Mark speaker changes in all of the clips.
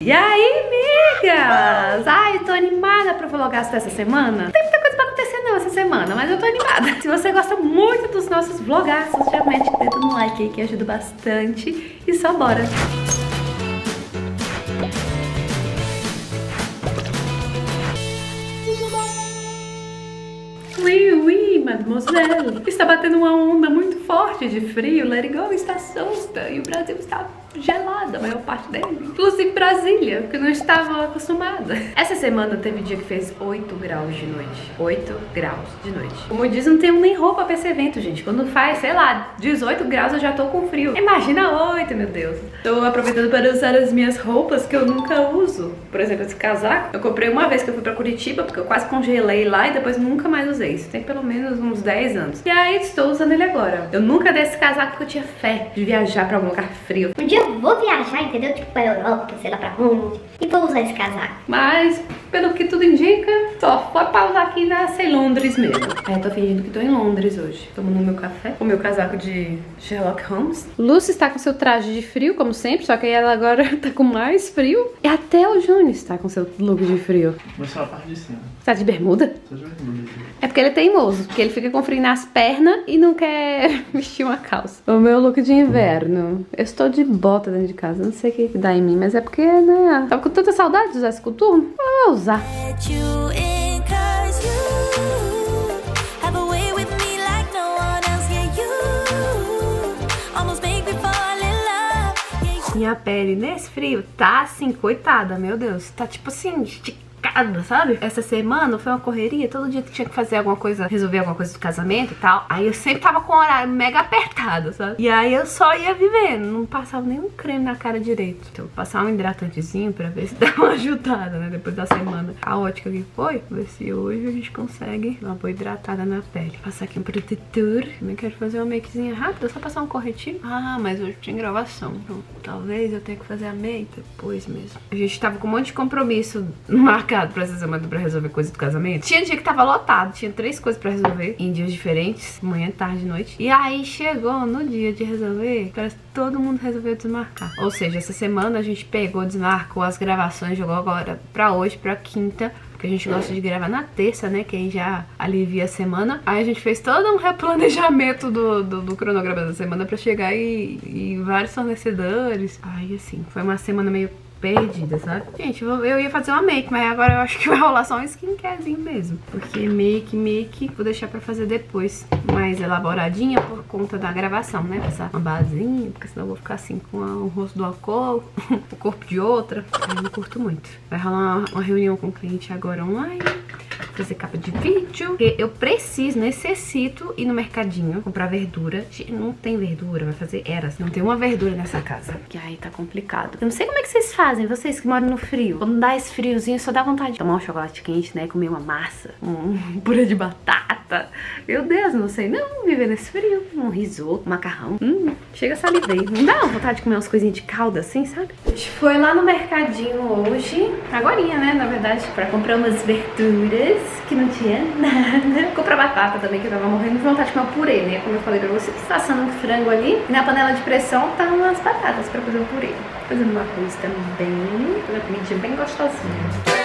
Speaker 1: E aí, amigas? Ai, tô animada pra vlogar essa semana. Não tem muita coisa pra acontecer não essa semana, mas eu tô animada. Se você gosta muito dos nossos vlogaços, já mete o dedo no like aí que ajuda bastante. E só bora! Oui, oui, mademoiselle. Está batendo uma onda muito forte de frio. Let it go está solta e o Brasil está gelada a maior parte dele. Inclusive Brasília, porque não estava acostumada. Essa semana teve dia que fez 8 graus de noite. 8 graus de noite. Como disse, não tenho nem roupa pra esse evento, gente. Quando faz, sei lá, 18 graus eu já tô com frio. Imagina 8, meu Deus. Tô aproveitando para usar as minhas roupas que eu nunca uso. Por exemplo, esse casaco. Eu comprei uma vez que eu fui pra Curitiba, porque eu quase congelei lá e depois nunca mais usei. Isso tem pelo menos uns 10 anos. E aí estou usando ele agora. Eu nunca dei esse casaco porque eu tinha fé de viajar pra algum lugar frio.
Speaker 2: Um dia vou viajar, entendeu? Tipo pra Europa, sei lá pra onde. E vou usar esse casaco.
Speaker 1: Mas, pelo que tudo indica, só foi pausar aqui na ser Londres mesmo. É, tô fingindo que tô em Londres hoje. Tomando meu café, com meu casaco de Sherlock Holmes. Lucy está com seu traje de frio, como sempre, só que ela agora tá com mais frio. E até o Júnior está com seu look de frio.
Speaker 3: Mas só a parte de cima.
Speaker 1: Tá de bermuda?
Speaker 3: Só de bermuda.
Speaker 1: É porque ele é teimoso, porque ele fica com frio nas pernas e não quer vestir uma calça. O meu look de inverno. Eu estou de bota dentro de casa, não sei o que que dá em mim, mas é porque, né, tava com tanta saudade de usar esse coturno. Eu vou usar.
Speaker 4: Yeah, you
Speaker 1: Minha pele nesse frio tá assim, coitada, meu Deus. Tá tipo assim, esticada, sabe? Essa semana foi uma correria, todo dia tinha que fazer alguma coisa, resolver alguma coisa do casamento e tal. Aí eu sempre tava com o horário mega apertado, sabe? E aí eu só ia vivendo, não passava nenhum creme na cara direito. Então, vou passar um hidratantezinho pra ver se dá uma ajudada, né? Depois da semana caótica que foi. Ver se hoje a gente consegue uma boa hidratada na pele. Passar aqui um protetor. Também quero fazer uma makezinha rápida, só passar um corretivo. Ah, mas hoje tem gravação. Então, talvez eu tenha que fazer a make depois mesmo. A gente tava com um monte de compromisso marcado pra essa semana pra resolver coisa do casamento. Tinha dia que tava lotado, tinha três coisas pra resolver em dias diferentes, manhã, tarde, noite. E aí chegou no dia de resolver, parece que todo mundo resolveu desmarcar. Ou seja, essa semana a gente pegou, desmarcou as gravações, jogou agora pra hoje, pra quinta. Porque a gente gosta de gravar na terça, né? Que aí já alivia a semana. Aí a gente fez todo um replanejamento do, do, do cronograma da semana pra chegar em, em vários fornecedores. Aí, assim, foi uma semana meio perdida, sabe? Gente, eu, ia fazer uma make, mas agora eu acho que vai rolar só um skincarezinho mesmo. Porque make, make, vou deixar pra fazer depois. Mais elaboradinha por conta da gravação, né? Passar uma basinha, porque senão eu vou ficar assim com o rosto uma cor, o corpo de outra. Eu não curto muito. Vai rolar uma, uma reunião com o cliente agora online fazer capa de vídeo. Porque eu preciso, necessito ir no mercadinho comprar verdura. Gente, Não tem verdura, vai fazer eras. Não tem uma verdura nessa casa. E aí tá complicado. Eu não sei como é que vocês fazem, vocês que moram no frio. Quando dá esse friozinho, só dá vontade de tomar um chocolate quente, né? Comer uma massa, um purê de batata. Meu Deus, não sei não viver nesse frio. Um risoto, um macarrão. Hum, chega a salivei. Não dá vontade de comer umas coisinhas de calda assim, sabe? A gente foi lá no mercadinho hoje, agorinha, né, na verdade, pra comprar umas verduras que não tinha nada. Comprar batata também, que eu tava morrendo de vontade de comer um purê, né, como eu falei pra vocês. Passando um frango ali, e na panela de pressão tá umas batatas pra fazer o purê. Fazendo uma arroz também, uma comidinha bem gostosinha.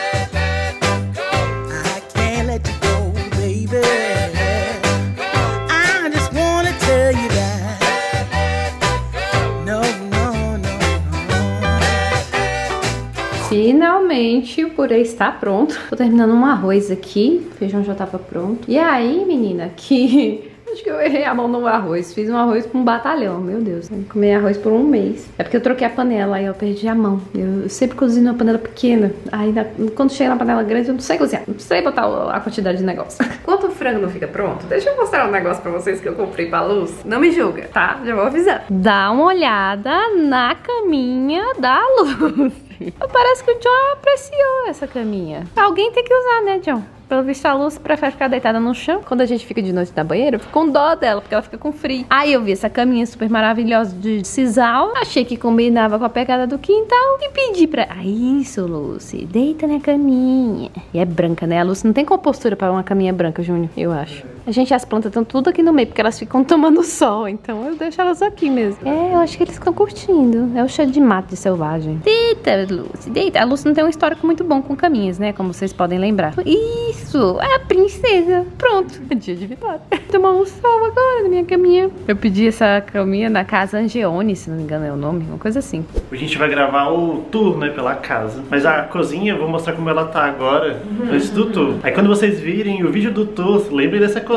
Speaker 1: Finalmente o purê está pronto. Tô terminando um arroz aqui. O feijão já tava pronto. E aí, menina, que. Acho que eu errei a mão no arroz. Fiz um arroz com um batalhão, meu Deus. Eu comi arroz por um mês. É porque eu troquei a panela e eu perdi a mão. Eu sempre cozinho na panela pequena. Aí na- quando chega na panela grande eu não sei cozinhar. Não sei botar o- a quantidade de negócio. Enquanto o frango não fica pronto, deixa eu mostrar um negócio pra vocês que eu comprei pra luz. Não me julga, tá? Já vou avisar. Dá uma olhada na caminha da luz. Parece que o John apreciou essa caminha. Alguém tem que usar, né, John? Pelo visto, a Luz prefere ficar deitada no chão. Quando a gente fica de noite na banheira, eu fico com dó dela, porque ela fica com frio. Aí eu vi essa caminha super maravilhosa de sisal. Achei que combinava com a pegada do quintal e pedi pra. Ah, isso, Lucy. Deita na caminha. E é branca, né? A Lucy não tem compostura para uma caminha branca, Júnior, eu acho. A gente, as plantas estão tudo aqui no meio, porque elas ficam tomando sol. Então eu deixo elas aqui mesmo. É, eu acho que eles estão curtindo. É o cheiro de mato de selvagem. Deita, Lucy, deita. A Lucy não tem um histórico muito bom com caminhos, né? Como vocês podem lembrar. Isso, é a princesa. Pronto, é dia de vitória. Tomar um sol agora na minha caminha. Eu pedi essa caminha na casa Angeone, se não me engano é o nome, uma coisa assim.
Speaker 3: A gente vai gravar o tour, né, pela casa. Mas a cozinha, eu vou mostrar como ela tá agora, antes do tour. Aí quando vocês virem o vídeo do tour, lembrem dessa cozinha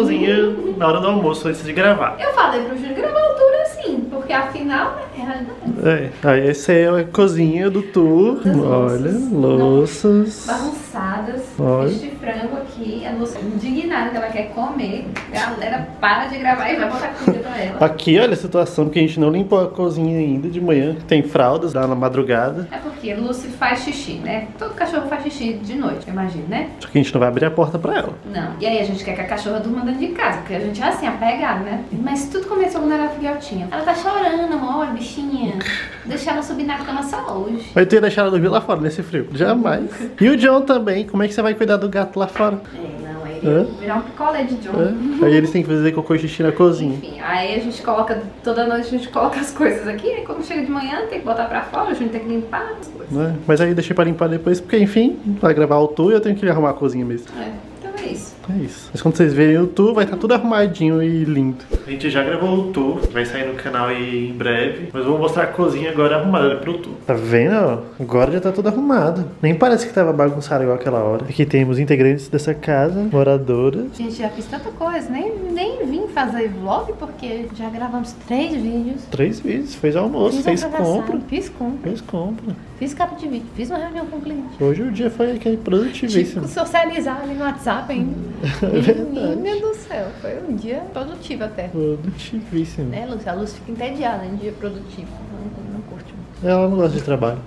Speaker 3: na hora do almoço, antes de gravar.
Speaker 1: Eu falei pro Júlio gravar a altura assim, porque afinal é realidade.
Speaker 3: É, aí essa é a cozinha do tour. Olha, louças.
Speaker 1: Bagunçadas,
Speaker 3: Olha.
Speaker 1: Frango aqui, a Lúcia indignada que ela quer comer. Galera, para de gravar e vai botar comida pra ela.
Speaker 3: Aqui, olha a situação, porque a gente não limpou a cozinha ainda de manhã. Tem fraldas lá na madrugada.
Speaker 1: É porque a Lucy faz xixi, né? Todo cachorro faz xixi de noite, eu imagino, né?
Speaker 3: Só que a gente não vai abrir a porta pra ela.
Speaker 1: Não. E aí a gente quer que a cachorra durma dentro de casa, porque a gente é assim, apegado, né? Mas tudo começou quando ela era filhotinha. Ela tá chorando, amor, bichinha. Deixa ela subir na cama só hoje.
Speaker 3: Vai ter deixar ela dormir lá fora nesse frio. Jamais. E o John também. Como é que você vai cuidar do gato lá fora?
Speaker 1: É, não, aí ele virar um picolé de John.
Speaker 3: É? Aí eles têm que fazer cocô e xixi na cozinha.
Speaker 1: Enfim, aí a gente coloca, toda noite a gente coloca as coisas aqui, aí quando chega de manhã tem que botar pra fora, a gente tem que limpar as coisas.
Speaker 3: Né? Mas aí deixei pra limpar depois, porque enfim, vai gravar o tour e eu tenho que arrumar a cozinha mesmo.
Speaker 1: É, então é isso.
Speaker 3: É isso. Mas quando vocês verem o tour, vai estar tudo arrumadinho e lindo. A gente já gravou o tour, vai sair no canal aí em breve. Mas vou mostrar a cozinha agora arrumada pro tour. Tá vendo? ó? Agora já tá tudo arrumado. Nem parece que tava bagunçado igual aquela hora. Aqui temos integrantes dessa casa, moradoras.
Speaker 1: Gente, já fiz tanta coisa, nem, nem vim fazer vlog porque já gravamos três vídeos.
Speaker 3: Três vezes, fez almoço,
Speaker 1: Fiz
Speaker 3: fez compra.
Speaker 1: Fiz compra.
Speaker 3: Fez compra.
Speaker 1: Fiz capa de vídeo. Fiz uma reunião com o cliente.
Speaker 3: Hoje o dia foi aquele produtivíssimo.
Speaker 1: Tipo, socializar ali no WhatsApp ainda.
Speaker 3: É verdade.
Speaker 1: Menina do céu, foi um dia produtivo até.
Speaker 3: Produtivíssimo.
Speaker 1: Né, Lúcia? A Lúcia fica entediada em dia produtivo. Não, não curte muito.
Speaker 3: Ela não gosta de trabalho.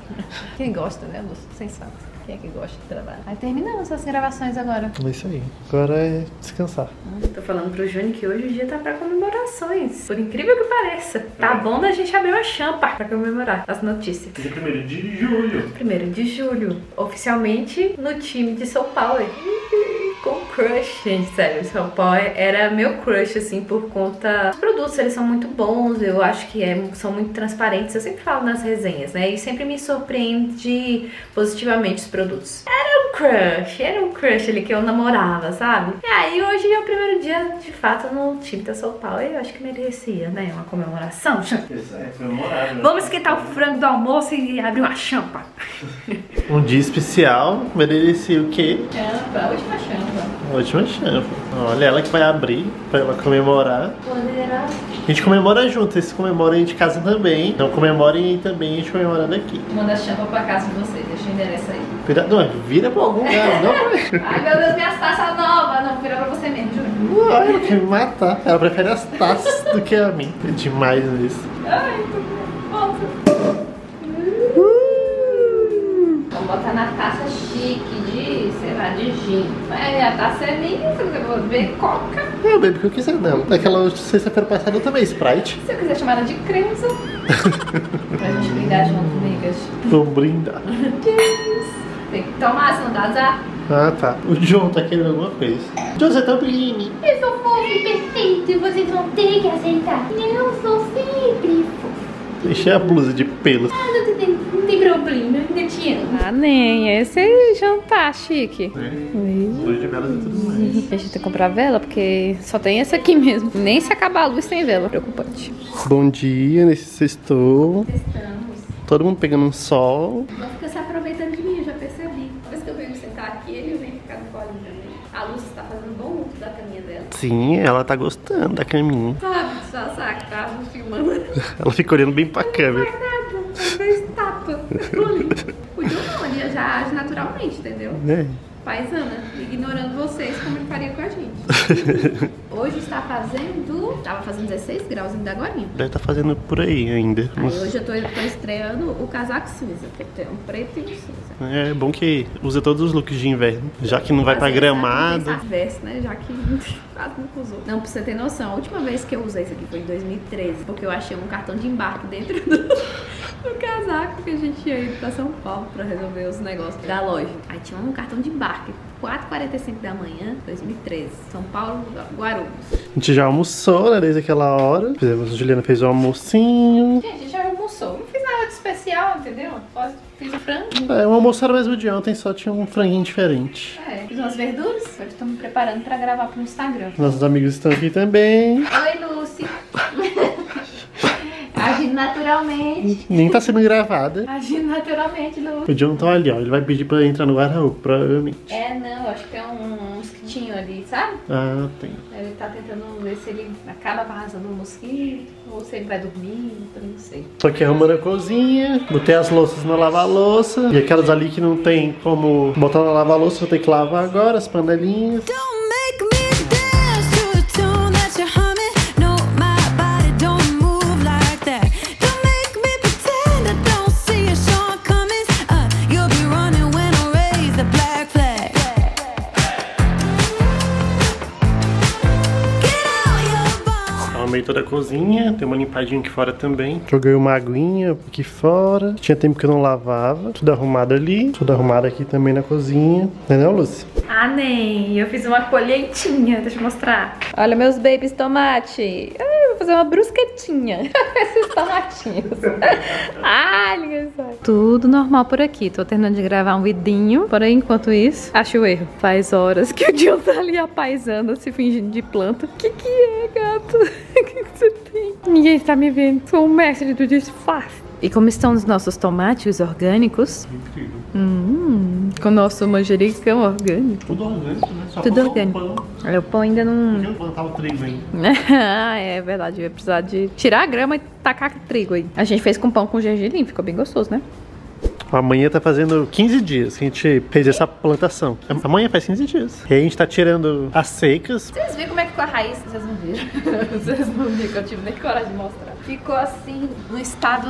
Speaker 1: Quem gosta, né, Lúcia? Sensato. Quem é que gosta de trabalhar? Aí terminamos as gravações agora.
Speaker 3: É isso aí. Agora é descansar.
Speaker 1: Tô falando pro Júnior que hoje o dia tá pra comemorações. Por incrível que pareça. Tá bom da gente abrir uma champa pra comemorar as notícias.
Speaker 3: Dia 1 de julho.
Speaker 1: 1 de julho, oficialmente no time de São Paulo. Com crush, gente, sério. São Paulo era meu crush, assim, por conta. Os produtos, eles são muito bons, eu acho que é- são muito transparentes. Eu sempre falo nas resenhas, né? E sempre me surpreende positivamente os produtos. Era um crush, era um crush ali que eu namorava, sabe? E aí hoje é o primeiro dia, de fato, no time da São Paulo. E eu acho que merecia, né? Uma comemoração.
Speaker 3: É memorável.
Speaker 1: Vamos esquentar o frango do almoço e abrir uma champa.
Speaker 3: Um dia especial, merecia o quê?
Speaker 1: Champa, a última champa.
Speaker 3: Ótima champa. Olha, ela que vai abrir pra ela comemorar.
Speaker 1: Poderá.
Speaker 3: A gente comemora junto, vocês comemoram aí de casa também. Então comemorem aí também, a gente comemora daqui.
Speaker 1: Manda champa pra casa de vocês, deixa o endereço aí.
Speaker 3: Cuidado, não, vira pra algum lugar, não vai.
Speaker 1: Ai meu Deus, minhas taças novas. Não, vira pra você mesmo, juro.
Speaker 3: Uai, ela quer me matar. Ela prefere as taças do que a mim. É demais isso.
Speaker 1: Ai, tô Volta. Vamos botar na taça chique de, sei lá, de gin. Mas a taça é minha, eu vou ver coca.
Speaker 3: Eu bebo o que eu quiser dela. Aquela sexta-feira passada eu tomei Sprite.
Speaker 1: Se eu quiser chamar ela de crença. pra gente brindar junto, amigas.
Speaker 3: Vamos brindar.
Speaker 1: Tem que tomar, senão dá azar.
Speaker 3: Ah, tá. O John tá querendo alguma coisa. John, você tá brilhinho.
Speaker 2: Eu sou fofo e perfeito e vocês vão ter que aceitar. Eu sou sempre fofo.
Speaker 3: Deixei a blusa de pelos.
Speaker 2: Ah, não tem, não tem problema, eu ainda te amo.
Speaker 1: Ah, nem. Esse é jantar chique.
Speaker 3: Luz de velas e tudo mais.
Speaker 1: A gente tem que comprar vela, porque só tem essa aqui mesmo. Nem se acabar a luz tem vela. Preocupante.
Speaker 3: Bom dia nesse sextou.
Speaker 1: Estamos.
Speaker 3: Todo mundo pegando um sol.
Speaker 1: Não fica se aproveitando de mim, eu já percebi. Toda vez que eu venho sentar aqui, ele vem ficar no colinho também. A Lúcia está fazendo bom uso da caminha dela.
Speaker 3: Sim, ela tá gostando da caminha.
Speaker 1: Sabe, só saca, tá filmando.
Speaker 3: Ela fica olhando bem pra câmera.
Speaker 1: Nada, só fez estátua. O John não, ele já age naturalmente, entendeu?
Speaker 3: É.
Speaker 1: Paisana, ignorando vocês como ele faria com a gente. Hoje está fazendo. Tava fazendo 16 graus ainda agora.
Speaker 3: Deve tá fazendo por aí ainda.
Speaker 1: Aí hoje eu tô, tô estreando o casaco cinza, tem um preto e um cinza.
Speaker 3: É bom que usa todos os looks de inverno. Já que não vai
Speaker 1: Às vezes,
Speaker 3: gramado.
Speaker 1: Veste, né? Já que quase nunca usou. Não, pra você ter noção, a última vez que eu usei isso aqui foi em 2013, porque eu achei um cartão de embarque dentro do, no casaco que a gente ia ir pra São Paulo pra resolver os negócios da loja. Aí tinha um cartão de embarque. 4h45 da manhã, 2013. São Paulo, Guarulhos.
Speaker 3: A gente já almoçou, né, desde aquela hora. Fizemos, a Juliana fez o almocinho.
Speaker 1: Gente, a gente já almoçou. Não fiz nada de especial, entendeu? Fiz o frango.
Speaker 3: É, o almoço era o mesmo de ontem, só tinha um franguinho diferente.
Speaker 1: É, fiz umas verduras. Agora estou me preparando pra gravar pro Instagram.
Speaker 3: Nossos amigos estão aqui também.
Speaker 1: Oi, Lucy. Agindo naturalmente.
Speaker 3: Nem tá sendo gravada.
Speaker 1: Agindo naturalmente, Lucy.
Speaker 3: O John tá ali, ó. Ele vai pedir pra entrar no guarda-roupa, provavelmente.
Speaker 1: É, não, acho que tem um mosquitinho ali, sabe?
Speaker 3: Ah, tem.
Speaker 1: Ele tá tentando ver se ele acaba arrasando o mosquito ou se ele vai dormir, eu não sei.
Speaker 3: Tô aqui arrumando a cozinha, botei as louças na lava-louça. E aquelas ali que não tem como botar na lava-louça, vou ter que lavar agora, as panelinhas.
Speaker 4: Don't
Speaker 3: cozinha, tem uma limpadinha aqui fora também. Joguei uma aguinha aqui fora. Tinha tempo que eu não lavava. Tudo arrumado ali. Tudo arrumado aqui também na cozinha. Entendeu, Lúcia?
Speaker 1: Ah, nem, eu fiz uma colheitinha, deixa eu mostrar. Olha meus babies tomate. Eu vou fazer uma brusquetinha. Esses tomatinhos. ah, liga só. Tudo normal por aqui. Tô terminando de gravar um vidinho. Porém, enquanto isso, acho o erro. Faz horas que o John tá ali apaisando, se fingindo de planta. Que que é, gato? O que que você tem? Ninguém está me vendo. Sou um mestre do disfarce. E como estão os nossos tomates orgânicos?
Speaker 3: Incrível.
Speaker 1: Hum, com o nosso manjericão orgânico.
Speaker 3: Tudo orgânico, né? Só
Speaker 1: Tudo orgânico.
Speaker 3: o pão.
Speaker 1: É, O pão ainda não.
Speaker 3: Por que não plantava o trigo ainda?
Speaker 1: ah, é verdade. Vai precisar de tirar a grama e tacar trigo aí. A gente fez com pão com gergelim, ficou bem gostoso, né?
Speaker 3: Amanhã tá fazendo 15 dias que a gente fez essa plantação. Amanhã faz 15 dias. E aí a gente tá tirando as secas.
Speaker 1: Vocês viram como é que ficou a raiz? Vocês não viram. Vocês não viram que eu tive nem coragem de mostrar. Ficou assim, no estado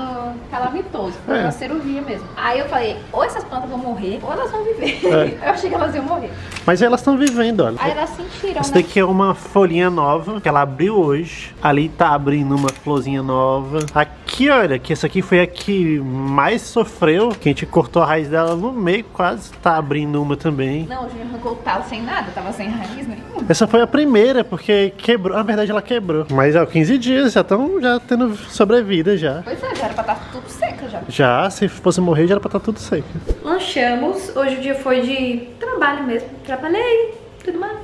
Speaker 1: calamitoso. Foi
Speaker 3: É.
Speaker 1: uma cirurgia mesmo. Aí eu falei, ou essas plantas vão morrer, ou elas vão viver.
Speaker 3: É.
Speaker 1: Eu achei que elas iam morrer.
Speaker 3: Mas elas estão vivendo, olha.
Speaker 1: Aí elas sentiram,
Speaker 3: Essa
Speaker 1: né?
Speaker 3: daqui é uma folhinha nova que ela abriu hoje. Ali tá abrindo uma florzinha nova. Aqui, olha, que essa aqui foi a que mais sofreu. Que a gente cortou a raiz dela no meio, quase tá abrindo uma também.
Speaker 1: Não, o Júnior arrancou o talo sem nada, tava sem raiz nenhuma.
Speaker 3: Essa foi a primeira, porque quebrou. Na verdade, ela quebrou. Mas há 15 dias já estão já tendo sobrevida já.
Speaker 1: Pois é, já era pra estar tudo seca já.
Speaker 3: Já, se fosse morrer, já era pra estar tudo seco.
Speaker 1: Lanchamos. Hoje o dia foi de trabalho mesmo. Trabalhei, tudo mais.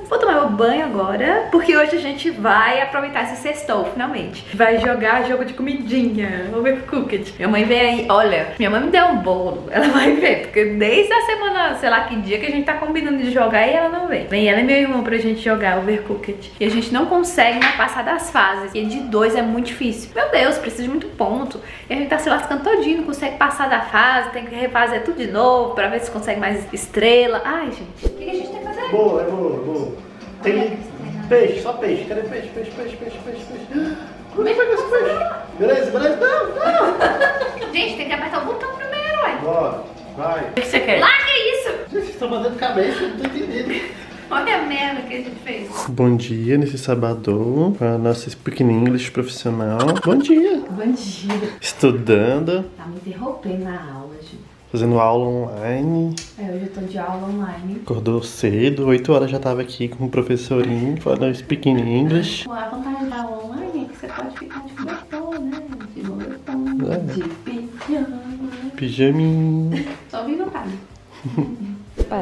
Speaker 1: Banho agora, porque hoje a gente vai aproveitar esse sextou, finalmente. Vai jogar jogo de comidinha, overcooked. Minha mãe vem aí, olha, minha mãe me deu um bolo. Ela vai ver, porque desde a semana, sei lá que dia que a gente tá combinando de jogar e ela não vem. Vem ela e meu irmão pra gente jogar overcooked. E a gente não consegue mais passar das fases. E de dois é muito difícil. Meu Deus, precisa de muito ponto. E a gente tá se lascando todinho, não consegue passar da fase, tem que refazer tudo de novo pra ver se consegue mais estrela. Ai, gente. O que a gente tem que fazer?
Speaker 3: Boa, é boa, boa. Tem peixe, só peixe. Cadê peixe, peixe, peixe, peixe, peixe, peixe? Como é que pega esse peixe? Beleza, beleza, não, não.
Speaker 1: Gente, tem que apertar o botão primeiro, ué.
Speaker 3: Bora, vai.
Speaker 1: O que você quer? Larga isso!
Speaker 3: Gente, Vocês estão batendo cabeça, eu não tô entendendo.
Speaker 1: Olha a merda que a gente fez.
Speaker 3: Bom dia nesse sábado, a nossa Speaking English profissional. Bom dia.
Speaker 1: Bom dia.
Speaker 3: Estudando,
Speaker 1: Tá me interrompendo na aula.
Speaker 3: Fazendo aula online.
Speaker 1: É, hoje eu tô de aula online.
Speaker 3: Acordou cedo, 8 horas já tava aqui com o professorinho, falando Speaking English.
Speaker 1: A vantagem da aula online é que você pode ficar de moletom, né? De moletom,
Speaker 3: É.
Speaker 1: de pijama.
Speaker 3: Pijaminho.
Speaker 1: Só vi vontade.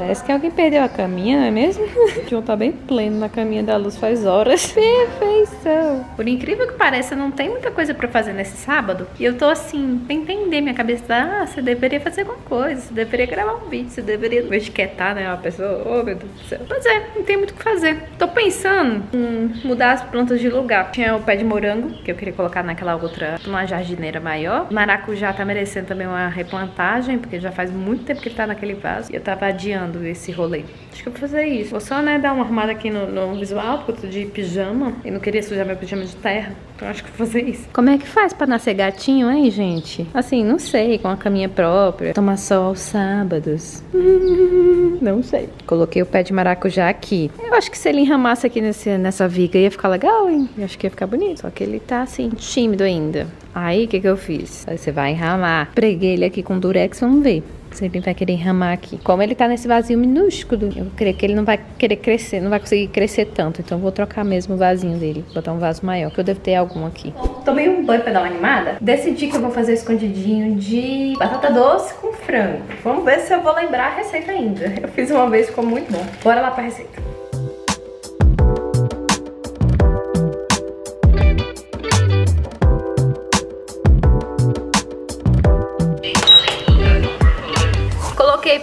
Speaker 1: Parece que alguém perdeu a caminha, não é mesmo? O John tá bem pleno na caminha da luz faz horas. Perfeição! Por incrível que pareça, não tem muita coisa pra fazer nesse sábado. E eu tô assim, pra entender minha cabeça. Ah, você deveria fazer alguma coisa. Você deveria gravar um vídeo. Você deveria etiquetar, né? Uma pessoa. Oh, meu Deus do céu. Pois é, não tem muito o que fazer. Tô pensando em mudar as plantas de lugar. Tinha o pé de morango, que eu queria colocar naquela outra, numa jardineira maior. Maracujá tá merecendo também uma replantagem, porque já faz muito tempo que ele tá naquele vaso. E eu tava adiando esse rolê. Acho que eu vou fazer isso. Vou só, né, dar uma arrumada aqui no, no visual, porque eu tô de pijama. E não queria sujar meu pijama de terra. Então acho que eu vou fazer isso. Como é que faz pra nascer gatinho, hein, gente? Assim, não sei, com a caminha própria. Tomar sol aos sábados. Não sei. Coloquei o pé de maracujá aqui. Eu acho que se ele enramasse aqui nesse, nessa viga ia ficar legal, hein? Eu acho que ia ficar bonito. Só que ele tá assim, tímido ainda. Aí, o que que eu fiz? Aí você vai enramar. Preguei ele aqui com durex, vamos ver se ele vai querer enramar aqui. Como ele tá nesse vazio minúsculo, eu creio que ele não vai querer crescer, não vai conseguir crescer tanto. Então eu vou trocar mesmo o vasinho dele, botar um vaso maior, que eu devo ter algum aqui. Tomei um banho pra dar uma animada. Decidi que eu vou fazer escondidinho de batata doce com frango. Vamos ver se eu vou lembrar a receita ainda. Eu fiz uma vez, ficou muito bom. Bora lá pra receita.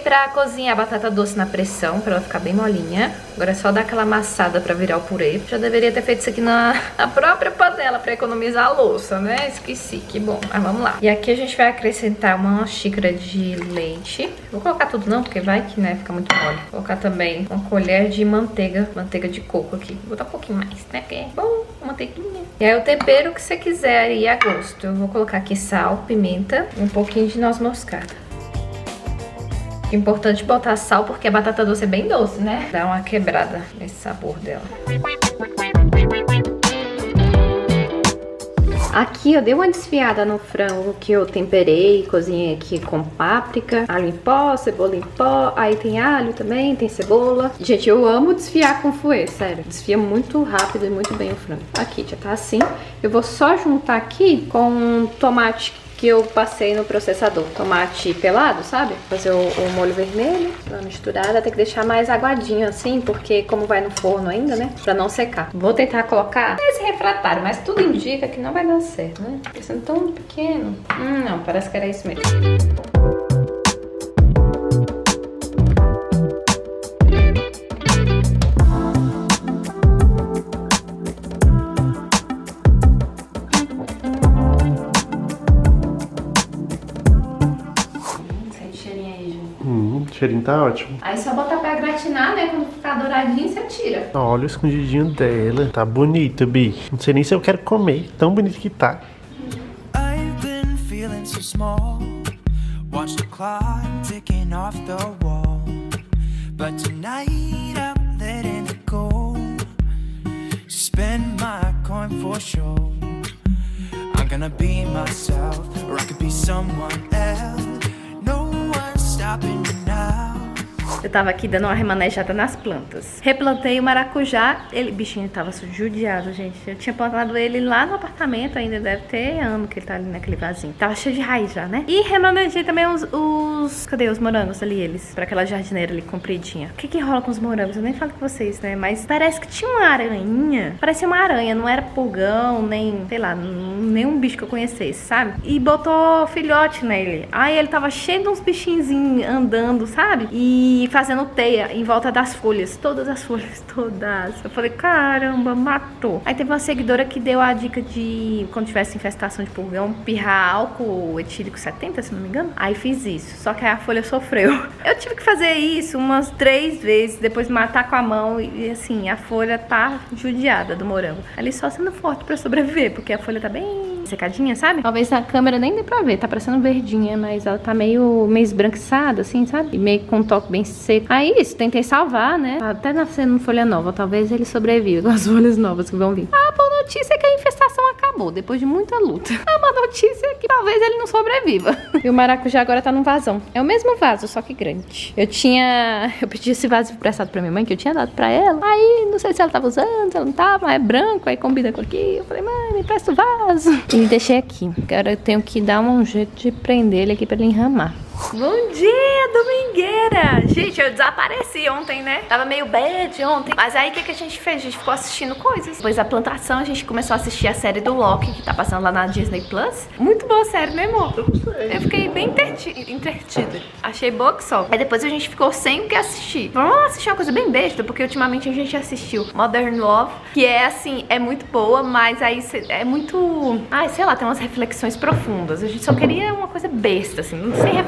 Speaker 1: Pra cozinhar a batata doce na pressão, pra ela ficar bem molinha. Agora é só dar aquela amassada pra virar o purê. Já deveria ter feito isso aqui na, na própria panela pra economizar a louça, né? Esqueci, que bom. Mas vamos lá. E aqui a gente vai acrescentar uma xícara de leite. Vou colocar tudo não, porque vai que, né, fica muito mole. Vou colocar também uma colher de manteiga, manteiga de coco aqui. Vou botar um pouquinho mais, né, porque é bom, manteiguinha. E aí o tempero que você quiser aí a gosto. Eu vou colocar aqui sal, pimenta e um pouquinho de noz moscada. Importante botar sal porque a batata doce é bem doce, né? Dá uma quebrada nesse sabor dela. Aqui eu dei uma desfiada no frango que eu temperei, cozinhei aqui com páprica, alho em pó, cebola em pó, aí tem alho também, tem cebola. Gente, eu amo desfiar com fouet, sério. Desfia muito rápido e muito bem o frango. Aqui já tá assim. Eu vou só juntar aqui com tomate que eu passei no processador. Tomate pelado, sabe? Fazer o, o molho vermelho, uma misturada. Tem que deixar mais aguadinho assim, porque como vai no forno ainda, né? Pra não secar. Vou tentar colocar esse refratário, mas tudo indica que não vai dar certo, né? Tá sendo tão pequeno. Hum, não, parece que era isso mesmo.
Speaker 3: Cheirinho tá ótimo.
Speaker 1: Aí só botar pra gratinar, né? Quando ficar douradinho, você tira.
Speaker 3: Olha o escondidinho dela. Tá bonito, Bi. Não sei nem se eu quero comer. Tão bonito que tá.
Speaker 5: I've been feeling so small. Watch the clock ticking off the wall. But tonight I'm letting it go. Spend my coin for sure. I'm gonna be myself, or I could be someone else. No one's stopping me now.
Speaker 1: Eu tava aqui dando uma remanejada nas plantas. Replantei o maracujá. Ele, bichinho tava judiado, gente. Eu tinha plantado ele lá no apartamento, ainda deve ter ano que ele tá ali naquele vasinho. Tava cheio de raiz já, né? E remanejei também os, os- Cadê os morangos ali, eles? Pra aquela jardineira ali compridinha. O que que rola com os morangos? Eu nem falo com vocês, né? Mas parece que tinha uma aranha. Parecia uma aranha, não era pulgão, nem, sei lá, nenhum bicho que eu conhecesse, sabe? E botou filhote nele. Aí ele tava cheio de uns bichinhos andando, sabe? E fazendo teia em volta das folhas. Todas as folhas, todas. Eu falei, caramba, matou. Aí teve uma seguidora que deu a dica de, quando tivesse infestação de pulgão, pirrar álcool etílico 70, se não me engano. Aí fiz isso. Só que aí a folha sofreu. Eu tive que fazer isso umas três vezes, depois matar com a mão. E assim, a folha tá judiada do morango. Ali só sendo forte pra sobreviver, porque a folha tá bem secadinha, sabe? Talvez na câmera nem dê pra ver, tá parecendo verdinha, mas ela tá meio, meio esbranquiçada, assim, sabe? E meio com um toque bem seco. Aí isso, tentei salvar, né? Tá até nascendo folha nova, talvez ele sobreviva com as folhas novas que vão vir. A boa notícia é que a infestação acabou, depois de muita luta. A má notícia é que talvez ele não sobreviva. E o maracujá agora tá num vasão. É o mesmo vaso, só que grande. Eu tinha... Eu pedi esse vaso emprestado pra minha mãe, que eu tinha dado pra ela. Aí, não sei se ela tava usando, se ela não tava, mas é branco, aí combina com aqui. Eu falei, mãe, me empresta o vaso. E deixei aqui. Agora eu tenho que dar um jeito de prender ele aqui pra ele enramar. Bom dia, domingueira! Gente, eu desapareci ontem, né? Tava meio bad ontem. Mas aí o que, que a gente fez? A gente ficou assistindo coisas. Depois da plantação, a gente começou a assistir a série do Loki, que tá passando lá na Disney Plus. Muito boa série, né, amor? Eu fiquei bem entretida. Achei boa que só. Aí depois a gente ficou sem o que assistir. Vamos assistir uma coisa bem besta, porque ultimamente a gente assistiu Modern Love, que é assim, é muito boa, mas aí é muito. Ai, sei lá, tem umas reflexões profundas. A gente só queria uma coisa besta, assim, sem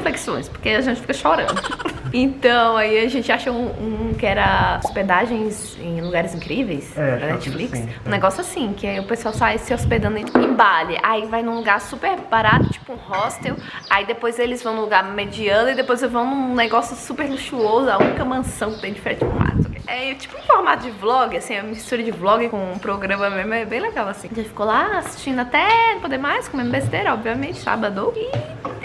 Speaker 1: porque a gente fica chorando. Então, aí a gente achou um, um que era hospedagens em lugares incríveis
Speaker 3: É, que
Speaker 1: Netflix.
Speaker 3: sim,
Speaker 1: um
Speaker 3: é.
Speaker 1: negócio assim, que aí o pessoal sai se hospedando em, em Bali. Aí vai num lugar super barato, tipo um hostel. Aí depois eles vão num lugar mediano e depois vão num negócio super luxuoso, a única mansão que tem de frente pro mar. Quê. É tipo um formato de vlog, assim, a mistura de vlog com um programa mesmo, é bem legal assim. A gente ficou lá assistindo até não poder mais, comendo besteira, obviamente, sábado. E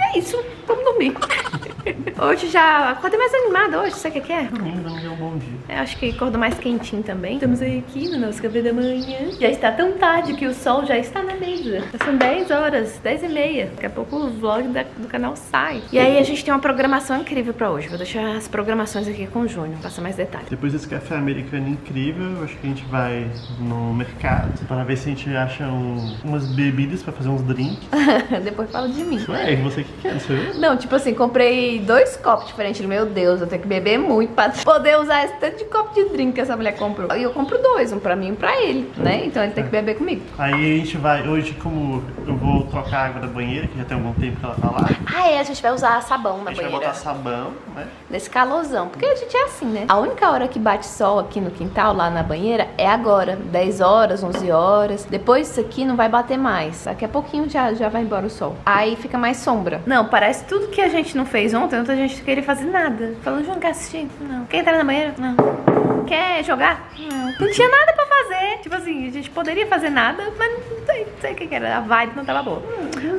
Speaker 1: é isso, vamos dormir. hoje já acordei mais animada hoje, sabe o que é?
Speaker 3: Domingo, domingo é um bom dia.
Speaker 1: Eu acho que acordou mais quentinho também. Estamos aí aqui no nosso café da manhã. Já está tão tarde que o sol já está na mesa. Já são 10 horas, 10 e meia. Daqui a pouco o vlog da- do canal sai. E aí a gente tem uma programação incrível pra hoje. Vou deixar as programações aqui com o Júnior, passar mais detalhes.
Speaker 3: Depois desse café americano incrível, acho que a gente vai no mercado para ver se a gente acha um- umas bebidas para fazer uns drinks.
Speaker 1: Depois fala de mim.
Speaker 3: Ué, você que quer, você viu?
Speaker 1: Não, tipo assim, comprei dois copos diferentes. Meu Deus, eu tenho que beber muito pra poder usar esse tanto de copo de drink que essa mulher comprou. E eu compro dois, um pra mim e um pra ele, né? Então ele tem que beber comigo.
Speaker 3: Aí a gente vai, hoje como eu vou trocar a água da banheira, que já tem algum tempo que ela tá lá,
Speaker 1: Ah, é, a gente vai usar sabão na
Speaker 3: a gente vai
Speaker 1: banheira.
Speaker 3: botar sabão, né?
Speaker 1: Nesse calorzão. Porque a gente é assim, né? A única hora que bate sol aqui no quintal, lá na banheira, é agora. 10 horas, 11 horas. Depois disso aqui não vai bater mais. Daqui a pouquinho já, já vai embora o sol. Aí fica mais sombra. Não, parece tudo que a gente não fez ontem. Ontem a gente não queria fazer nada. Falando, João, quer assistir? Não. Quer entrar na banheira? Não. Quer jogar? Não. Não tinha nada pra fazer. Tipo assim, a gente poderia fazer nada, mas não sei, não sei o que era. A vibe não tava boa.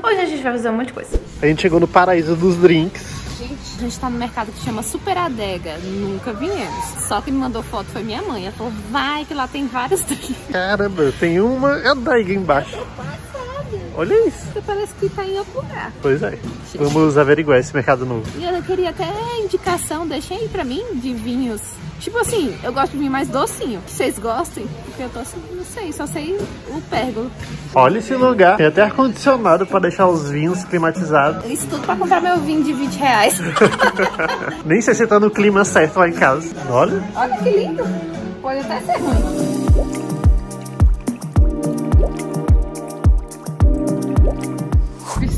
Speaker 1: Hoje a gente vai fazer um monte de coisa.
Speaker 3: A gente chegou no paraíso dos drinks.
Speaker 1: Gente, a gente tá no mercado que chama Super Adega. Nunca viemos. Só que me mandou foto foi minha mãe. Ela falou, vai que lá tem vários drinks.
Speaker 3: Caramba, tem uma é daí embaixo. Olha isso.
Speaker 1: Você parece que tá em outro lugar.
Speaker 3: Pois é. Vamos averiguar esse mercado novo.
Speaker 1: E eu queria até indicação, deixem aí pra mim, de vinhos. Tipo assim, eu gosto de vinho mais docinho. Que vocês gostem, porque eu tô assim, não sei, só sei o pérgolo.
Speaker 3: Olha esse lugar. Tem até ar-condicionado para deixar os vinhos climatizados.
Speaker 1: Isso tudo pra comprar meu vinho de 20 reais.
Speaker 3: Nem sei se tá no clima certo lá em casa. Olha.
Speaker 1: Olha que lindo. Pode até ser ruim.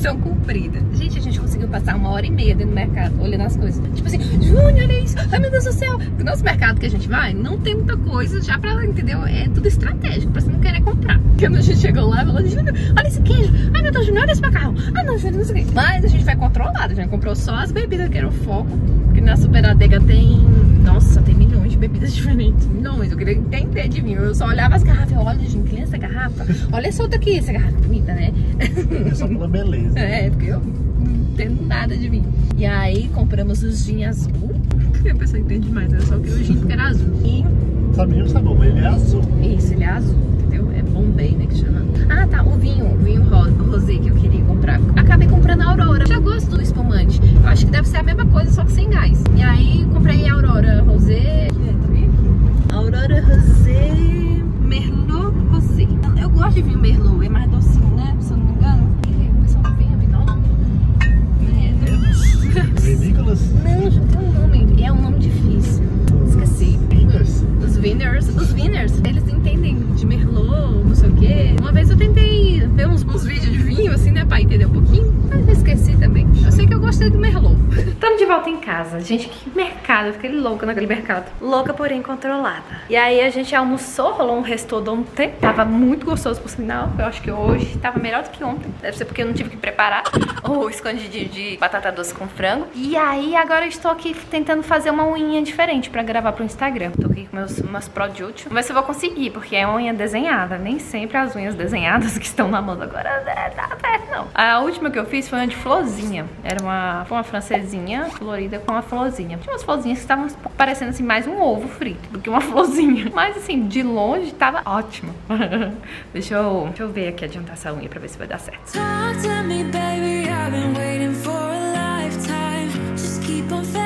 Speaker 1: Missão cumprida. Gente, a gente conseguiu passar uma hora e meia dentro do mercado, olhando as coisas. Tipo assim, Júnior, olha isso. Ai, meu Deus do céu. Porque nosso mercado que a gente vai, não tem muita coisa já pra, entendeu? É tudo estratégico, pra você não querer comprar. Quando a gente chegou lá, falou, Júnior, olha esse queijo. Ai, meu Deus, Júnior, olha esse macarrão. Ah, não, Júnior, não sei o quê. Mas a gente foi controlado. A gente comprou só as bebidas que eram foco. Porque na Super Adega tem... Nossa, tem bebidas diferentes. Milhões. Eu queria entender de vinho. Eu só olhava as garrafas. Olha, gente, que essa garrafa. Olha essa outra aqui. Essa garrafa bonita, né?
Speaker 3: É só pela beleza.
Speaker 1: É, porque eu não entendo nada de vinho. E aí compramos os gin azul. A pessoa entende mais, era só que o gin era azul. E
Speaker 3: Sabe o sabor, mas ele é azul.
Speaker 1: isso, ele é azul, Bombay, né, que chama. Ah, tá, o vinho, o vinho ro rosé que eu queria comprar. Acabei comprando a Aurora. Já gosto do espumante. Eu acho que deve ser a mesma coisa, só que sem gás. E aí comprei a Aurora Rosé. Aurora Rosé Merlot Rosé. Eu gosto de vinho Merlot, é mais docinho, né? Se eu não me engano. E o pessoal não vinho, vinho não.
Speaker 3: Vinícolas?
Speaker 1: Não, já tem um nome. É um nome difícil. Esqueci.
Speaker 3: Vinhos?
Speaker 1: Os Winners, os Winners, eles entendem de Merlot, não sei o quê. Uma vez eu tentei ver uns, uns vídeos de vinho, assim, né, pra entender um pouquinho, mas esqueci também. Eu sei que eu gostei do Merlot. Estamos de volta em casa. Gente, que mercado. Eu fiquei louca naquele mercado. Louca, porém controlada. E aí a gente almoçou, rolou um restaurante. Tava muito gostoso, por sinal. Eu acho que hoje tava melhor do que ontem. Deve ser porque eu não tive que preparar o escondidinho de batata doce com frango. E aí agora eu estou aqui tentando fazer uma unha diferente pra gravar pro Instagram. Tô aqui com meus, meus produtos. Vamos ver se eu vou conseguir, porque é unha desenhada. Nem sempre as unhas desenhadas que estão na moda agora é, tá certo, não. A última que eu fiz foi uma de florzinha. Era uma, foi uma francesinha florida com uma florzinha. Tinha umas florzinhas que estavam parecendo assim mais um ovo frito do que uma florzinha. Mas assim, de longe tava ótimo. deixa, eu, deixa eu ver aqui, adiantar essa unha pra ver se vai dar certo.
Speaker 4: Talk to me, baby. I've been waiting for a lifetime. Just keep on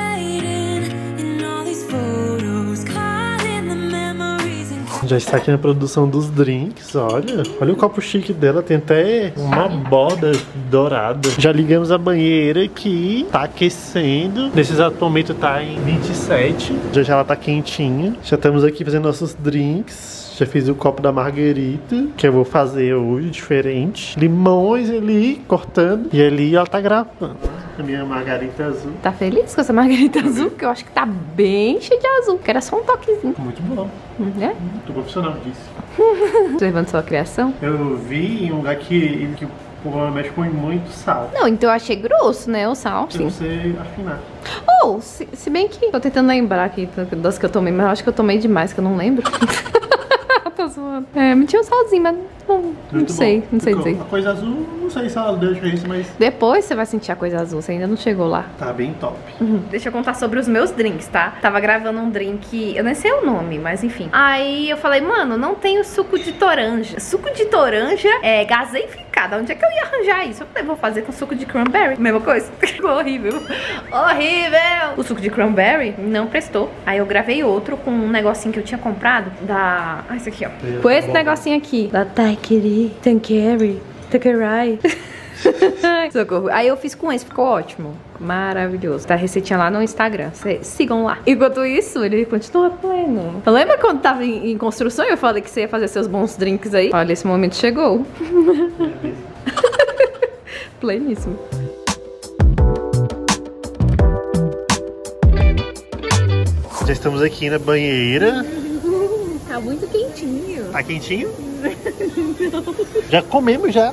Speaker 3: Já está aqui na produção dos drinks, olha. Olha o copo chique dela, tem até uma borda dourada. Já ligamos a banheira aqui, tá aquecendo. Nesse exato momento tá em 27. Já já ela tá quentinha. Já estamos aqui fazendo nossos drinks. Já fiz o copo da marguerita, que eu vou fazer hoje, diferente. Limões ali, cortando. E ali ela tá gravando. A minha margarita azul.
Speaker 1: Tá feliz com essa margarita azul? Porque eu acho que tá bem cheia de azul. Que era só um toquezinho,
Speaker 3: Muito bom.
Speaker 1: né?
Speaker 3: Muito profissional disso.
Speaker 1: Observando sua criação.
Speaker 3: Eu vi em um lugar que, que o provavelmente põe muito sal.
Speaker 1: Não, então eu achei grosso, né? O sal,
Speaker 3: Pra
Speaker 1: sim.
Speaker 3: você afinar.
Speaker 1: Ou, se, se bem que. Tô tentando lembrar aqui das que eu tomei, mas eu acho que eu tomei demais, que eu não lembro. tô zoando. É, me tinha um salzinho, mas não, não sei,
Speaker 3: bom.
Speaker 1: não sei
Speaker 3: Ficou-
Speaker 1: dizer.
Speaker 3: A coisa azul, não sei se ela deu diferença, mas
Speaker 1: Depois você vai sentir a coisa azul, você ainda não chegou lá.
Speaker 3: tá bem top.
Speaker 1: Deixa eu contar sobre os meus drinks, tá? Tava gravando um drink, eu nem sei o nome, mas enfim. Aí eu falei, mano, não tenho suco de toranja. Suco de toranja é gaseificado. Onde é que eu ia arranjar isso? Eu falei, vou fazer com suco de cranberry. Mesma coisa. Ficou horrível. Horrível! O suco de cranberry não prestou. Aí eu gravei outro com um negocinho que eu tinha comprado da. Ah, esse aqui, ó. Com esse negocinho aqui. Da Taikiri, Tankeri, Takerai. Socorro. Aí eu fiz com esse, ficou ótimo. Maravilhoso. Tá a receitinha lá no Instagram. Cê- sigam lá. Enquanto isso, ele continua pleno. Lembra quando tava em, em construção e eu falei que você ia fazer seus bons drinks aí? Olha, esse momento chegou. Pleníssimo.
Speaker 3: Já estamos aqui na banheira.
Speaker 1: Tá muito quentinho.
Speaker 3: Tá quentinho? Já comemos já.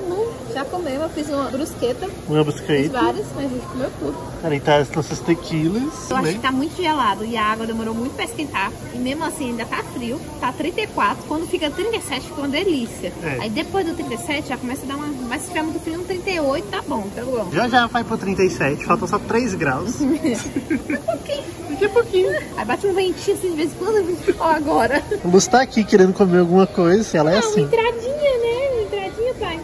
Speaker 1: Já comemos, eu fiz uma brusqueta,
Speaker 3: Uma biscoito.
Speaker 1: várias, mas a gente comeu tudo.
Speaker 3: Ali tá as nossas tequilas.
Speaker 1: Eu acho
Speaker 3: né?
Speaker 1: que tá muito gelado e a água demorou muito pra esquentar. E mesmo assim ainda tá frio, tá 34. Quando fica 37 fica uma delícia.
Speaker 3: É.
Speaker 1: Aí depois do 37 já começa a dar uma. Vai ficar muito frio no 38, tá bom, tá bom.
Speaker 3: Já já vai pro 37, faltam só 3 graus. Daqui a pouquinho.
Speaker 1: Aí bate um ventinho assim de vez em quando. Ó, agora.
Speaker 3: Luz tá aqui querendo comer alguma coisa. Ela é assim.
Speaker 2: Entradinha, né? Uma entradinha, pai.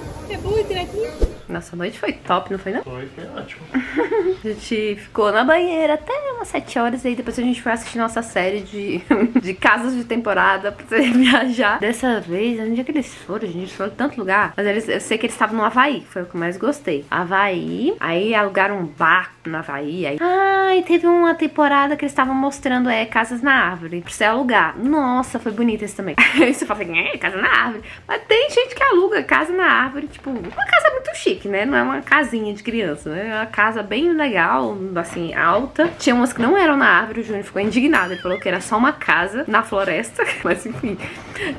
Speaker 2: É boa entradinha?
Speaker 1: Nossa, noite foi top, não foi não?
Speaker 3: Foi, foi ótimo.
Speaker 1: A gente ficou na banheira até umas 7 horas, aí depois a gente foi assistir nossa série de, de casas de temporada pra você viajar. Dessa vez, onde é que eles foram? gente? Eles foram em tanto lugar. Mas eles, eu sei que eles estavam no Havaí, que foi o que eu mais gostei. Havaí, aí alugaram um barco no Havaí. Aí... Ah, e teve uma temporada que eles estavam mostrando é, casas na árvore pra você alugar. Nossa, foi bonito esse também. Aí você fala assim, é, casa na árvore. Mas tem gente que aluga casa na árvore, tipo, uma casa muito chique, né? Não é uma casinha de criança, né? É uma casa bem legal, assim, alta. Tinha umas que não eram na árvore, o Júnior ficou indignado. Ele falou que era só uma casa na floresta. Mas enfim,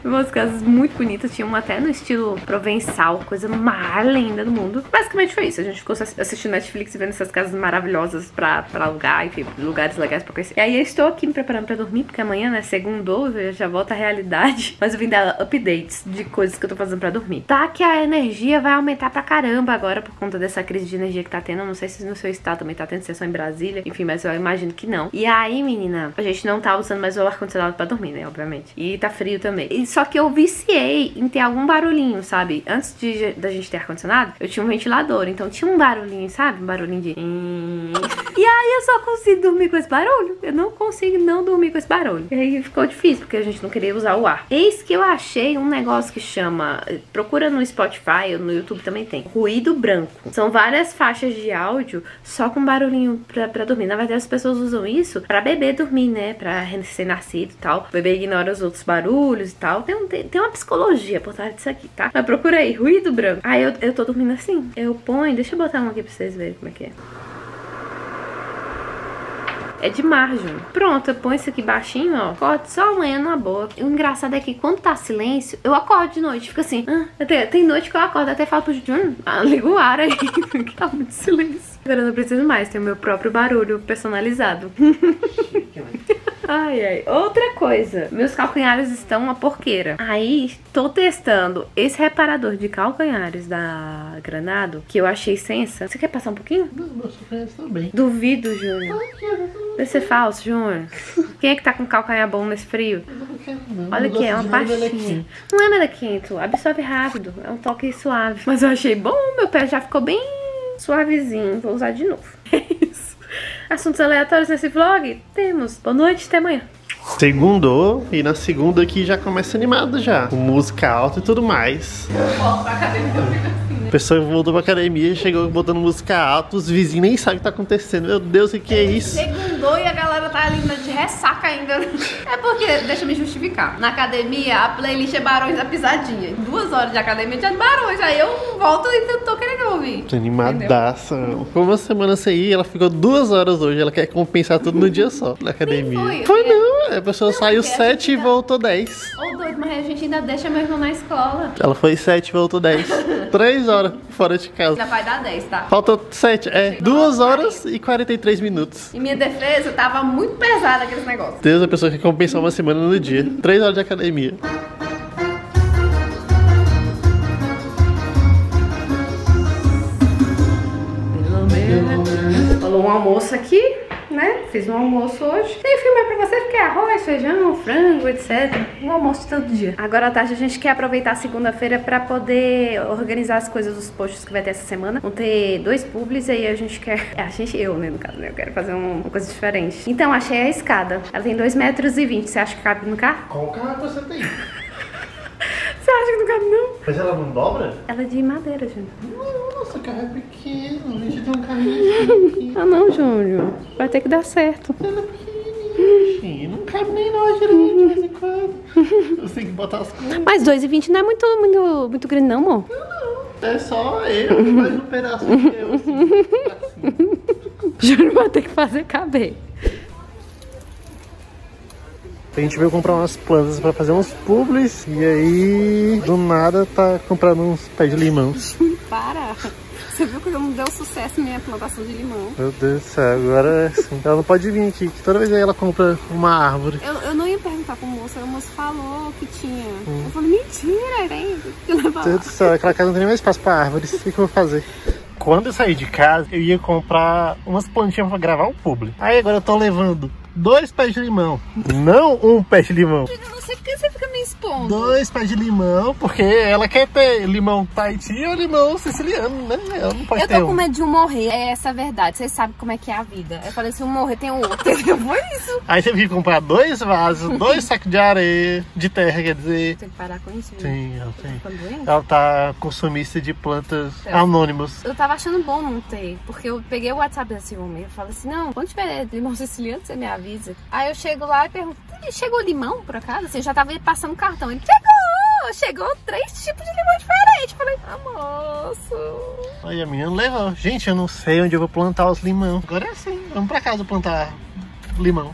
Speaker 1: umas casas muito bonitas. Tinha uma até no estilo provençal, coisa mais linda do mundo. Basicamente foi isso. A gente ficou assi- assistindo Netflix e vendo essas casas maravilhosas pra, pra alugar, enfim, lugares legais pra conhecer. E aí eu estou aqui me preparando pra dormir, porque amanhã, né, segundou, eu já volta à realidade. Mas eu vim dar updates de coisas que eu tô fazendo pra dormir. Tá que a energia vai aumentar pra caramba agora por conta dessa crise de energia que tá tendo. Não sei se no seu estado também tá tendo, se é só em Brasília. Enfim, mas eu imagino que não. E aí, menina, a gente não tá usando mais o ar-condicionado pra dormir, né, obviamente. E tá frio também. E só que eu viciei em ter algum barulhinho, sabe? Antes de, da gente ter ar-condicionado, eu tinha um ventilador. Então tinha um barulhinho, sabe? Um barulhinho de... E aí eu só consigo dormir com esse barulho. Eu não consigo não dormir com esse barulho. E aí ficou difícil, porque a gente não queria usar o ar. Eis que eu achei um negócio que chama. Procura no Spotify ou no YouTube também tem. Ruído branco. São várias faixas de áudio só com barulhinho pra, pra dormir. Na verdade, as pessoas usam isso pra bebê dormir, né? Pra recém-nascido e tal. O bebê ignora os outros barulhos e tal. Tem, um- tem, tem uma psicologia por trás disso aqui, tá? Mas procura aí, ruído branco. Aí eu, eu tô dormindo assim. Eu ponho, deixa eu botar um aqui pra vocês verem como é que é. É de margem. Pronto, eu ponho isso aqui baixinho, ó. Acordo só amanhã numa boa. O engraçado é que quando tá silêncio, eu acordo de noite. Fica assim. Ah, tenho- tem noite que eu acordo até falo pro Júnior, ah, liga o ar aí. que tá muito silêncio. Agora eu não preciso mais, tem o meu próprio barulho personalizado. Ai, ai. Outra coisa, meus calcanhares estão uma porqueira. Aí, tô testando esse reparador de calcanhares da Granado, que eu achei sensa. Você quer passar um pouquinho?
Speaker 3: Não, meus sofrimentos estão bem.
Speaker 1: Duvido, Júnior. Deve ser falso, Júnior. Quem é que tá com calcanhar bom nesse frio? Olha aqui, é uma pastinha. Não é melequento, absorve rápido. É um toque suave. Mas eu achei bom, meu pé já ficou bem suavezinho. Vou usar de novo. É isso. Assuntos aleatórios nesse vlog? Temos. Boa noite, até amanhã.
Speaker 3: Segundou e na segunda aqui já começa animado já. Com música alta e tudo mais. A pessoa voltou pra academia, chegou botando música alta, os vizinhos nem sabem o que tá acontecendo. Meu Deus, o que é isso?
Speaker 1: Segunda. andou e a galera tá ali de ressaca ainda. É porque, deixa eu me justificar. Na academia, a playlist é Barões da Pisadinha. Duas horas de academia de Barões. Aí eu volto e tô querendo ouvir.
Speaker 3: Tô animadaça. Como uma semana sem ir, ela ficou duas horas hoje. Ela quer compensar tudo no dia só, na academia.
Speaker 1: foi.
Speaker 3: Foi não, a pessoa saiu
Speaker 1: porque a
Speaker 3: sete e
Speaker 1: tá-
Speaker 3: voltou dez.
Speaker 1: Ô doido, mas a gente ainda deixa meu irmão na escola.
Speaker 3: Ela foi sete e voltou dez. Três horas fora de casa.
Speaker 1: Já vai dar 10, tá?
Speaker 3: Faltou sete, é. Duas horas e 43 minutos.
Speaker 1: Em minha defesa, tava muito pesado aqueles negócios.
Speaker 3: Deus, a pessoa quer compensar uma semana no dia. Três horas de academia.
Speaker 1: Falou um almoço aqui, né? Fiz um almoço hoje. Tem filme pra vocês que é arroz, feijão, frango, etc. Um almoço de todo dia. Agora à tarde a gente quer aproveitar a segunda-feira pra poder organizar as coisas dos posts que vai ter essa semana. Vão ter dois publis e aí a gente quer. É, a gente, eu, né, no caso, né? Eu quero fazer um- uma coisa diferente. Então, achei a escada. Ela tem 2 metros 20. Você acha que cabe no carro?
Speaker 3: Qual carro você tem?
Speaker 1: Você acha que não cabe, não?
Speaker 3: Mas ela não dobra?
Speaker 1: Ela é de madeira, gente.
Speaker 3: Nossa, o carro é pequeno. A gente tem um carrinho.
Speaker 1: Ah, não, Júnior. Vai ter que dar certo.
Speaker 3: Ela é pequenininho, Não cabe nem nós direito de vez em quando. Você tem que botar as coisas.
Speaker 1: Mas 2,20 não é muito, muito, muito grande, não, amor.
Speaker 3: É só eu mais um pedaço de eu. Assim.
Speaker 1: Júnior vai ter que fazer caber.
Speaker 3: A gente veio comprar umas plantas pra fazer uns publis e aí do nada tá comprando uns pés de limão.
Speaker 1: Para. Você viu que não deu sucesso minha plantação de limão.
Speaker 3: Meu Deus do céu, agora é assim. Ela não pode vir aqui, que toda vez aí ela compra uma árvore.
Speaker 1: Eu, eu não ia perguntar pro moço, aí o moço falou que tinha. Eu falei, mentira, tem que levar
Speaker 3: Meu. Deus do céu, aquela casa não tem nem mais espaço pra árvores. O que, que eu vou fazer? Quando eu saí de casa, eu ia comprar umas plantinhas pra gravar um publi. Aí agora eu tô levando dois pés de limão. Não um pé de limão.
Speaker 1: Eu sei porque você fica me expondo.
Speaker 3: Dois pés de limão, porque ela quer ter limão Tahiti ou limão siciliano, né? Ela não pode
Speaker 1: Eu tô com
Speaker 3: um.
Speaker 1: medo de um morrer, é essa a verdade. Vocês sabem como é que é a vida. Eu falei, se um morrer, tem um outro. Foi isso.
Speaker 3: Aí você tem que comprar dois vasos, dois sacos de areia, de terra, quer dizer.
Speaker 1: Tem que parar com isso, gente.
Speaker 3: Sim, ela tem.
Speaker 1: doente.
Speaker 3: Ela tá consumista de plantas
Speaker 1: É.
Speaker 3: anônimos.
Speaker 1: Eu tava achando bom não ter, porque eu peguei o WhatsApp desse homem. Eu falei assim: não, quando tiver limão siciliano, você me avisa. Aí eu chego lá e pergunto: "Ih, chegou limão por acaso? Eu já tava passando cartão. Ele chegou! Chegou três tipos de limão diferentes. Falei: ah, moço.
Speaker 3: Aí a menina levou. Gente, eu não sei onde eu vou plantar os limão. Agora é assim, vamos pra casa plantar limão.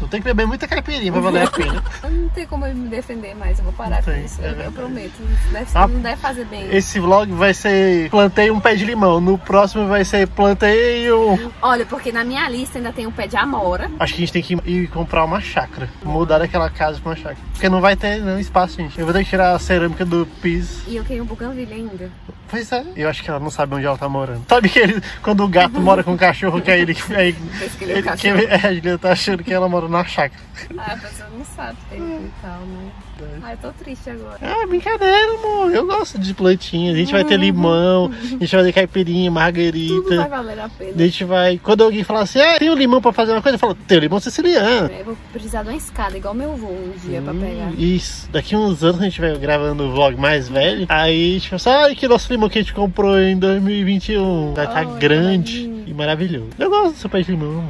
Speaker 3: Eu tenho que beber muita caipirinha pra valer a pena.
Speaker 1: Eu não tem como eu me defender mais, eu vou parar
Speaker 3: Não
Speaker 1: com
Speaker 3: tem,
Speaker 1: isso.
Speaker 3: é
Speaker 1: eu, eu prometo. Isso deve-
Speaker 3: Ah,
Speaker 1: não deve fazer bem.
Speaker 3: Esse vlog vai ser plantei um pé de limão. No próximo vai ser plantei um.
Speaker 1: Olha, porque na minha lista ainda tem um pé de amora.
Speaker 3: Acho que a gente tem que ir comprar uma chácara. Mudar aquela casa pra uma chácara. Porque não vai ter não, espaço, gente. Eu vou ter que tirar a cerâmica do piso.
Speaker 1: E eu queria um buganvilha ainda.
Speaker 3: Pois é. Eu acho que ela não sabe onde ela tá morando. Sabe que ele, quando o gato mora com o cachorro, que aí ele.
Speaker 1: Que ele é o
Speaker 3: ele, que,
Speaker 1: cachorro.
Speaker 3: é, a Juliana tá achando que ela mora na chácara.
Speaker 1: Ah, a pessoa não sabe ter e tal, né? Ai, tô triste agora.
Speaker 3: Ah, brincadeira, amor. Eu gosto de plantinha. A gente vai ter limão, a gente vai ter caipirinha,
Speaker 1: Tudo vai
Speaker 3: margarita.
Speaker 1: valer a pena.
Speaker 3: A gente vai. Quando alguém falar assim, ah, tem um limão pra fazer uma coisa, eu falo, tem o limão siciliano.
Speaker 1: Eu vou precisar de uma escada, igual meu avô um dia pra pegar.
Speaker 3: Isso. Daqui uns anos a gente vai gravando o vlog mais velho. Aí a gente fala assim, ah, que nosso limão que a gente comprou em 2021. Vai estar
Speaker 1: Ai,
Speaker 3: grande e maravilhoso. Eu gosto do seu pé de limão.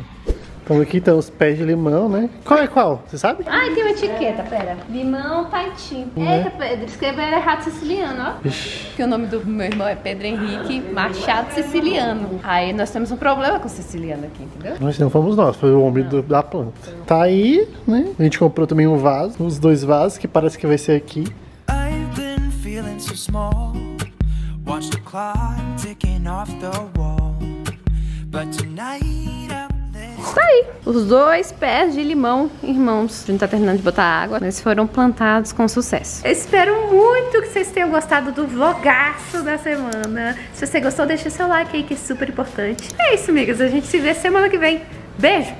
Speaker 3: Então aqui estão os pés de limão, né? Qual é qual? Você sabe?
Speaker 1: Ai, tem uma etiqueta, pera. Limão Taiti.
Speaker 3: Né?
Speaker 1: Eita, Pedro, escreveram errado siciliano, ó. Porque o nome do meu irmão é Pedro Henrique Machado Siciliano. Aí nós temos um problema com siciliano aqui, entendeu?
Speaker 3: Nós não fomos nós, foi o homem do- da planta. Tá aí, né? A gente comprou também um vaso, os dois vasos, que parece que vai ser aqui.
Speaker 5: I've been feeling so small. Watch the clock ticking off the wall. But tonight I'm
Speaker 1: Tá aí, os dois pés de limão, irmãos. A gente tá terminando de botar água, mas foram plantados com sucesso. Eu espero muito que vocês tenham gostado do vlogaço da semana. Se você gostou, deixa seu like aí, que é super importante. É isso, amigas. A gente se vê semana que vem. Beijo!